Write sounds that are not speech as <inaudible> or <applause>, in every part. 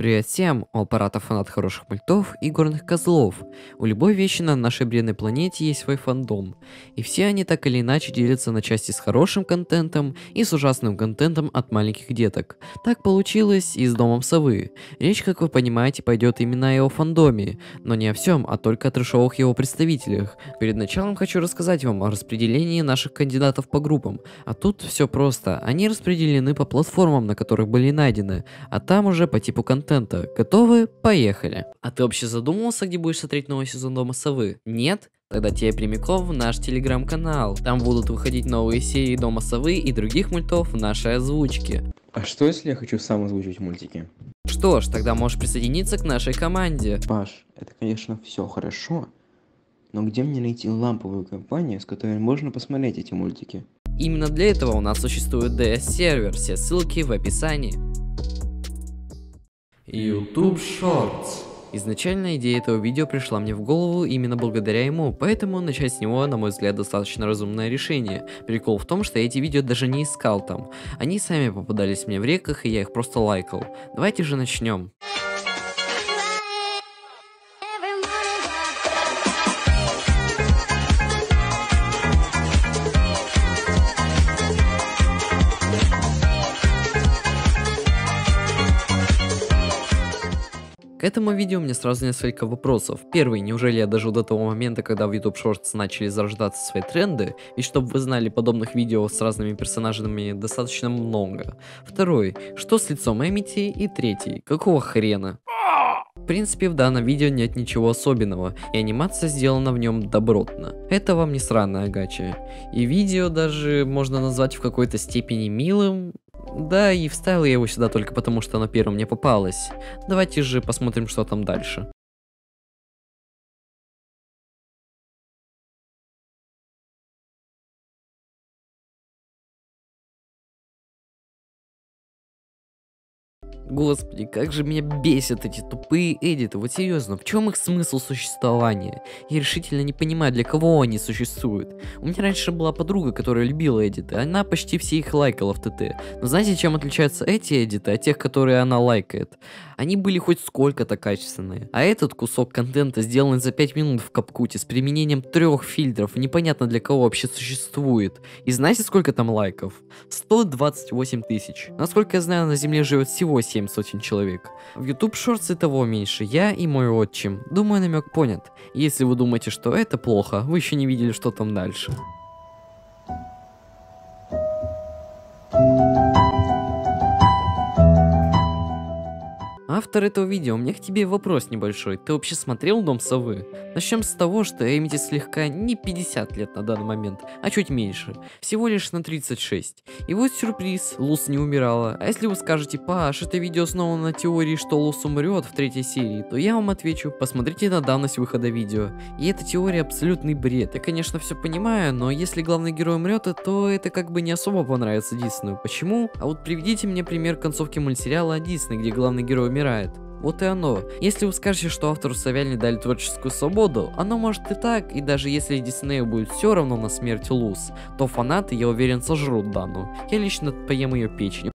Привет всем, у аппарата фанат хороших мультов и горных козлов. У любой вещи на нашей бренной планете есть свой фандом. И все они так или иначе делятся на части с хорошим контентом и с ужасным контентом от маленьких деток. Так получилось и с Домом Совы. Речь, как вы понимаете, пойдет именно о его фандоме, но не о всем, а только о трешовых его представителях. Перед началом хочу рассказать вам о распределении наших кандидатов по группам. А тут все просто, они распределены по платформам, на которых были найдены, а там уже по типу контента контента. Готовы? Поехали. А ты вообще задумывался, где будешь смотреть новый сезон Дома Совы? Нет? Тогда тебе прямиком в наш телеграм-канал. Там будут выходить новые серии Дома Совы и других мультов в нашей озвучке. А что если я хочу сам озвучивать мультики? Что ж, тогда можешь присоединиться к нашей команде. Паш, это конечно все хорошо, но где мне найти ламповую компанию, с которой можно посмотреть эти мультики? Именно для этого у нас существует DS-сервер, все ссылки в описании. YouTube Shorts. Изначально идея этого видео пришла мне в голову именно благодаря ему, поэтому начать с него, на мой взгляд, достаточно разумное решение. Прикол в том, что я эти видео даже не искал там. Они сами попадались мне в реках, и я их просто лайкал. Давайте же начнем. К этому видео у меня сразу несколько вопросов. Первый, неужели я дожил до того момента, когда в YouTube Shorts начали зарождаться свои тренды? Ведь чтобы вы знали, подобных видео с разными персонажами достаточно много. Второй, что с лицом Эмити? И третий, какого хрена? В принципе, в данном видео нет ничего особенного, и анимация сделана в нем добротно. Это вам не сраная гача. И видео даже можно назвать в какой-то степени милым, да, и вставил я его сюда только потому, что оно первым мне попалось. Давайте же посмотрим, что там дальше. Господи, как же меня бесят эти тупые эдиты, вот серьезно, в чем их смысл существования? Я решительно не понимаю, для кого они существуют. У меня раньше была подруга, которая любила эдиты, она почти все их лайкала в ТТ. Но знаете, чем отличаются эти эдиты от тех, которые она лайкает? Они были хоть сколько-то качественные. А этот кусок контента сделан за 5 минут в капкуте с применением трех фильтров, непонятно для кого вообще существует. И знаете, сколько там лайков? 128 тысяч. Насколько я знаю, на земле живет всего 7 сотен человек. В YouTube Shorts и того меньше, я и мой отчим. Думаю, намек понят. Если вы думаете, что это плохо, вы еще не видели, что там дальше. Автор этого видео, у меня к тебе вопрос небольшой. Ты вообще смотрел Дом Совы? Начнем с того, что Эмити слегка не 50 лет на данный момент, а чуть меньше. Всего лишь на 36. И вот сюрприз, Лус не умирала. А если вы скажете, Паш, это видео снова на теории, что Лус умрет в третьей серии, то я вам отвечу, посмотрите на давность выхода видео. И эта теория абсолютный бред. Я, конечно, все понимаю, но если главный герой умрет, то это как бы не особо понравится Диснею. Почему? А вот приведите мне пример концовки мультсериала Дисней, где главный герой умирает умирает. Вот и оно. Если вы скажете, что автору Савельни дали творческую свободу, оно может и так, и даже если Диснею будет все равно на смерть Луз, то фанаты, я уверен, сожрут Дану. Я лично поем ее печень.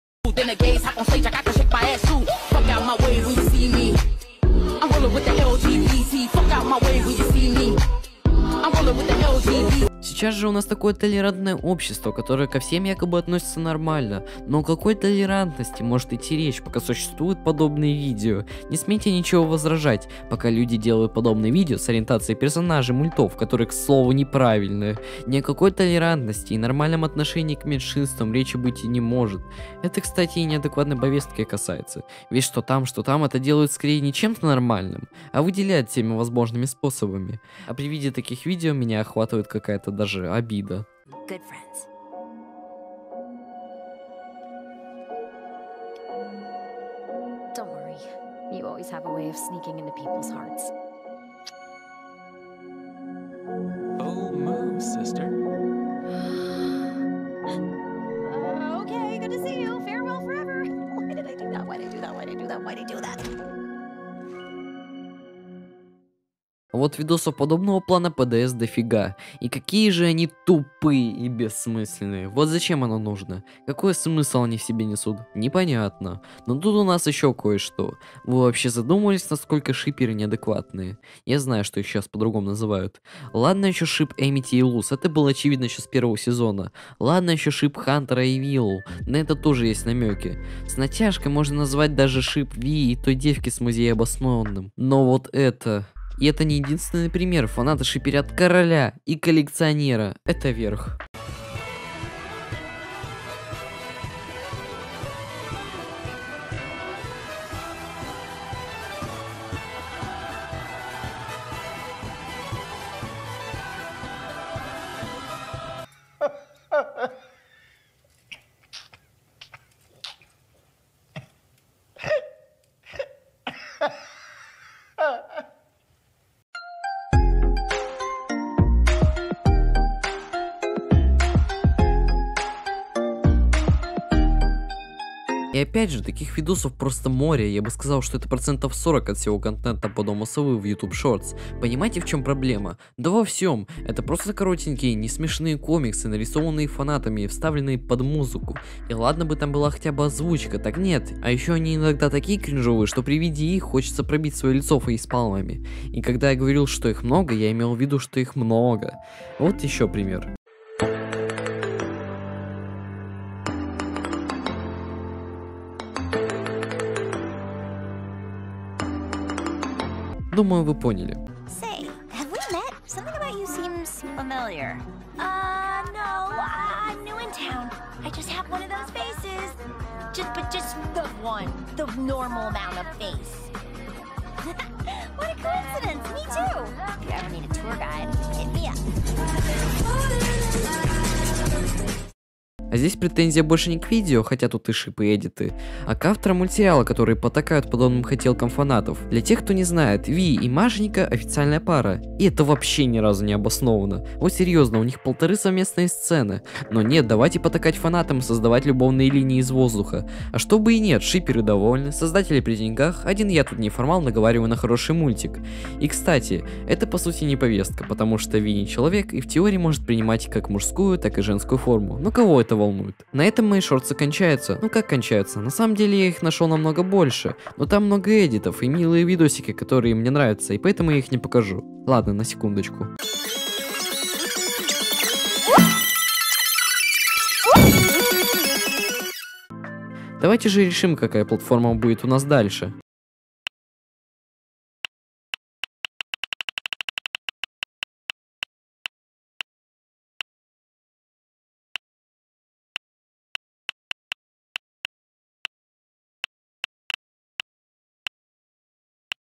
Сейчас же у нас такое толерантное общество, которое ко всем якобы относится нормально. Но о какой толерантности может идти речь, пока существуют подобные видео? Не смейте ничего возражать, пока люди делают подобные видео с ориентацией персонажей мультов, которые, к слову, неправильные. Ни о какой толерантности и нормальном отношении к меньшинствам речи быть и не может. Это, кстати, и неадекватной повестки касается. Ведь что там, что там, это делают скорее не чем-то нормальным, а выделяют всеми возможными способами. А при виде таких видео меня охватывает какая-то даже даже обида. Good friends. Don't worry. You always have a way of sneaking into people's hearts. Oh, move, sister. Вот видосов подобного плана ПДС дофига. И какие же они тупые и бессмысленные. Вот зачем оно нужно? Какой смысл они в себе несут? Непонятно. Но тут у нас еще кое-что. Вы вообще задумывались, насколько шиперы неадекватные? Я знаю, что их сейчас по-другому называют. Ладно еще шип Эмити и Луз, это было очевидно еще с первого сезона. Ладно еще шип Хантера и Виллу, на это тоже есть намеки. С натяжкой можно назвать даже шип Ви и той девки с музея обоснованным. Но вот это... И это не единственный пример. Фанаты шиперят короля и коллекционера. Это верх. И опять же, таких видосов просто море. Я бы сказал, что это процентов 40 от всего контента по Дому Совы в YouTube Shorts. Понимаете, в чем проблема? Да во всем. Это просто коротенькие, не смешные комиксы, нарисованные фанатами и вставленные под музыку. И ладно бы там была хотя бы озвучка, так нет. А еще они иногда такие кринжовые, что при виде их хочется пробить свое лицо фейспалмами. И когда я говорил, что их много, я имел в виду, что их много. Вот еще пример. Думаю, вы поняли. Say, have we met? Something about you seems familiar. Uh, no, I- I'm new in town. I just have one of those faces. Just, but just the one, the normal amount of face. <laughs> what a coincidence! Me too. If you ever need a tour guide, hit me up. А здесь претензия больше не к видео, хотя тут и шипы и эдиты, а к авторам мультсериала, которые потакают подобным хотелкам фанатов. Для тех, кто не знает, Ви и Машенька официальная пара, и это вообще ни разу не обосновано. Вот серьезно, у них полторы совместные сцены. Но нет, давайте потакать фанатам и создавать любовные линии из воздуха. А чтобы и нет, шиперы довольны, создатели при деньгах, один я тут неформал наговариваю на хороший мультик. И кстати, это по сути не повестка, потому что Ви не человек и в теории может принимать как мужскую, так и женскую форму. Но кого это волнует? На этом мои шорты кончаются. Ну как кончаются? На самом деле я их нашел намного больше. Но там много эдитов и милые видосики, которые мне нравятся, и поэтому я их не покажу. Ладно, на секундочку. Давайте же решим, какая платформа будет у нас дальше.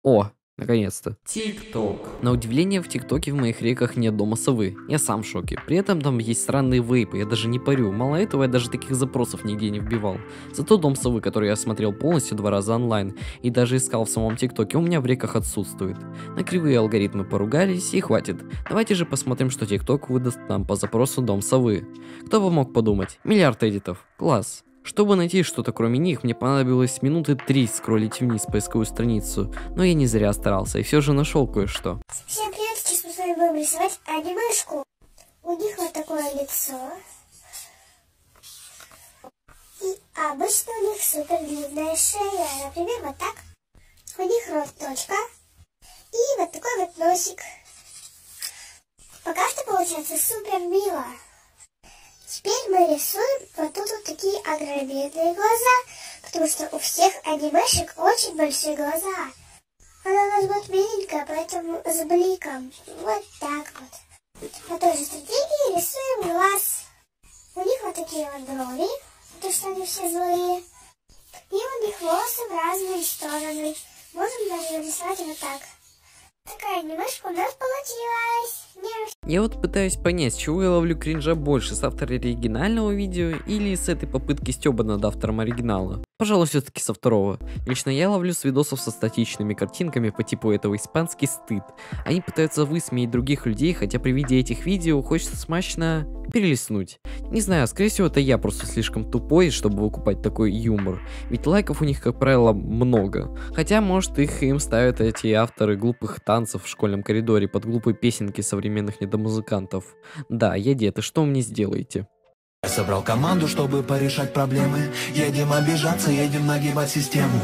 О, наконец-то. ТикТок. На удивление, в ТикТоке в моих реках нет дома совы. Я сам в шоке. При этом там есть странные вейпы, я даже не парю. Мало этого, я даже таких запросов нигде не вбивал. Зато дом совы, который я смотрел полностью два раза онлайн, и даже искал в самом ТикТоке, у меня в реках отсутствует. На кривые алгоритмы поругались, и хватит. Давайте же посмотрим, что ТикТок выдаст нам по запросу дом совы. Кто бы мог подумать? Миллиард эдитов. Класс. Чтобы найти что-то кроме них, мне понадобилось минуты три скроллить вниз поисковую страницу, но я не зря старался и все же нашел кое-что. Всем привет, сейчас мы с вами будем рисовать анимешку. У них вот такое лицо. И обычно у них супер длинная шея, например, вот так. У них рот точка. И вот такой вот носик. Пока что получается супер мило. Теперь мы рисуем вот тут вот такие огроменные глаза, потому что у всех анимешек очень большие глаза. Она у нас будет миленькая, поэтому с бликом. Вот так вот. По той же стратегии рисуем глаз. У них вот такие вот брови, потому что они все злые. И у них волосы в разные стороны. Можем даже нарисовать вот так. Такая анимешка у нас получилась. Я вот пытаюсь понять, с чего я ловлю кринжа больше, с автора оригинального видео или с этой попытки стеба над автором оригинала. Пожалуй, все-таки со второго. Лично я ловлю с видосов со статичными картинками по типу этого испанский стыд. Они пытаются высмеять других людей, хотя при виде этих видео хочется смачно перелистнуть. Не знаю, скорее всего это я просто слишком тупой, чтобы выкупать такой юмор. Ведь лайков у них, как правило, много. Хотя, может, их им ставят эти авторы глупых танцев в школьном коридоре под глупые песенки современных недомузыкантов. Да, я дед, и что мне сделаете? Я собрал команду, чтобы порешать проблемы. Едем обижаться, едем нагибать систему.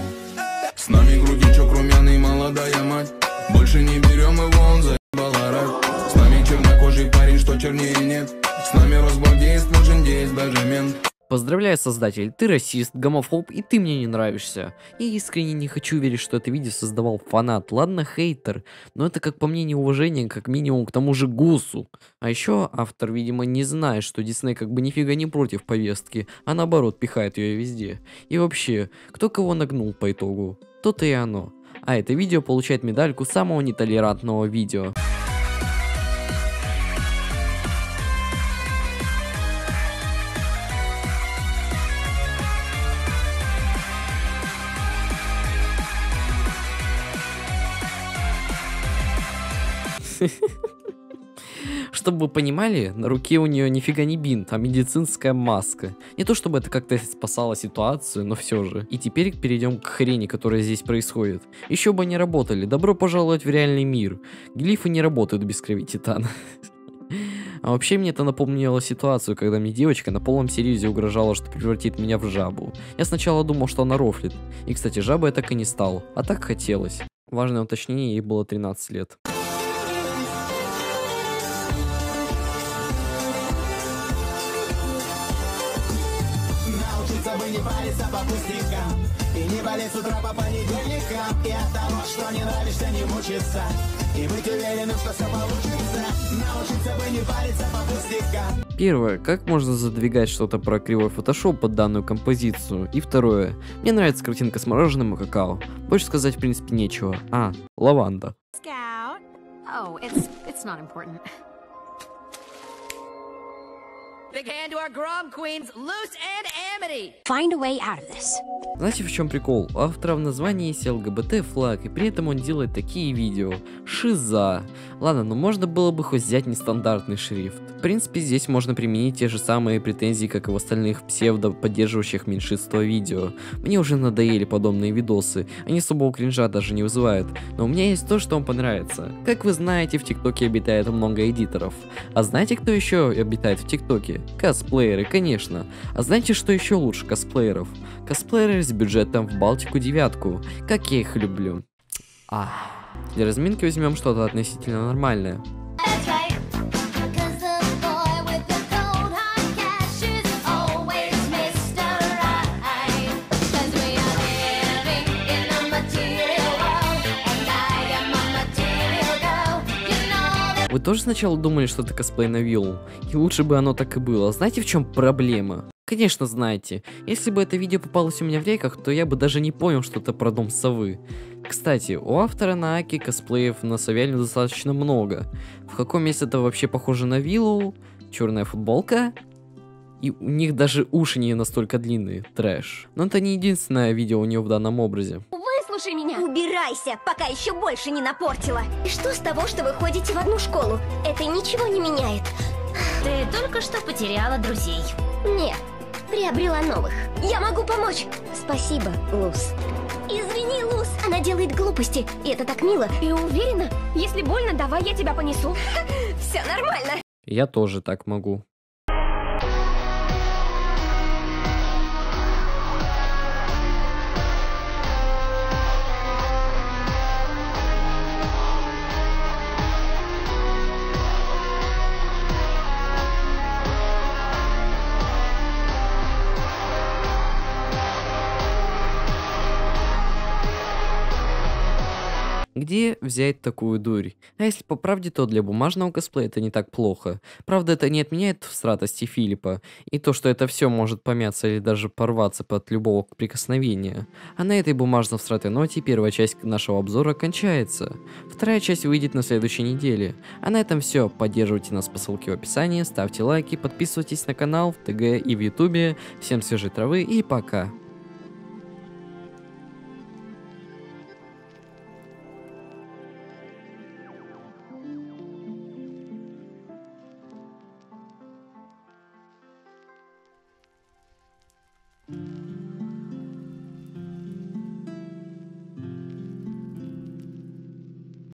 С нами грудничок румяный, молодая мать. Больше не берем его, он заебал орать. С нами чернокожий парень, что чернее нет. С нами Росгвардеец, нужен здесь даже мент Поздравляю, создатель, ты расист, гомофоб, и ты мне не нравишься. Я искренне не хочу верить, что это видео создавал фанат, ладно, хейтер, но это как по мне неуважение, как минимум к тому же Гусу. А еще автор, видимо, не знает, что Дисней как бы нифига не против повестки, а наоборот пихает ее везде. И вообще, кто кого нагнул по итогу? То-то и оно. А это видео получает медальку самого нетолерантного видео. <laughs> Чтобы вы понимали, на руке у нее нифига не бинт, а медицинская маска. Не то чтобы это как-то спасало ситуацию, но все же. И теперь перейдем к хрени, которая здесь происходит. Еще бы они работали, добро пожаловать в реальный мир. Глифы не работают без крови титана. <laughs> А вообще мне это напомнило ситуацию, когда мне девочка на полном серьезе угрожала, что превратит меня в жабу. Я сначала думал, что она рофлит. И, кстати, жабой я так и не стал, а так хотелось. Важное уточнение, ей было 13 лет. Париться по пустякам И не болеть с утра по понедельникам И от того, что не нравишься, не мучиться И быть уверенным, что все получится Научиться бы не париться по пустякам Первое, как можно задвигать что-то про кривой фотошоп под данную композицию? И второе, мне нравится картинка с мороженым и какао. Больше сказать в принципе нечего. А, лаванда. Scout. Oh, it's it's not important. Big hand to our Grom Queens, Luce and Amity. Find a way out of this. Знаете в чем прикол? У автора в названии есть ЛГБТ флаг, и при этом он делает такие видео. Шиза. Ладно, но можно было бы хоть взять нестандартный шрифт. В принципе, здесь можно применить те же самые претензии, как и в остальных псевдо поддерживающих меньшинство видео. Мне уже надоели подобные видосы, они особого кринжа даже не вызывают. Но у меня есть то, что вам понравится. Как вы знаете, в ТикТоке обитает много эдиторов. А знаете, кто еще обитает в ТикТоке? Косплееры, конечно. А знаете, что еще лучше косплееров? Косплееры с бюджетом в Балтику девятку. Как я их люблю. А. Для разминки возьмем что-то относительно нормальное. Вы тоже сначала думали, что это косплей на виллу? И лучше бы оно так и было. Знаете, в чем проблема? Конечно, знаете. Если бы это видео попалось у меня в рейках, то я бы даже не понял, что это про дом совы. Кстати, у автора на Аки косплеев на Савиале достаточно много. В каком месте это вообще похоже на виллу? Черная футболка? И у них даже уши не настолько длинные. Трэш. Но это не единственное видео у нее в данном образе. Выслушай меня. Убирайся, пока еще больше не напортила. И что с того, что вы ходите в одну школу? Это ничего не меняет. Ты только что потеряла друзей. Нет, приобрела новых. Я могу помочь. Спасибо, Луз. Извини, Луз, она делает глупости, и это так мило. И уверена, если больно, давай я тебя понесу. <laughs> Все нормально. Я тоже так могу. Где взять такую дурь? А если по правде, то для бумажного косплея это не так плохо. Правда, это не отменяет всратости Филиппа, и то, что это все может помяться или даже порваться под любого прикосновения. А на этой бумажно всратой ноте первая часть нашего обзора кончается. Вторая часть выйдет на следующей неделе. А на этом все. Поддерживайте нас по ссылке в описании, ставьте лайки, подписывайтесь на канал в ТГ и в Ютубе. Всем свежей травы и пока.